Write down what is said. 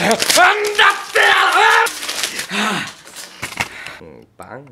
빵, 빰, 빵.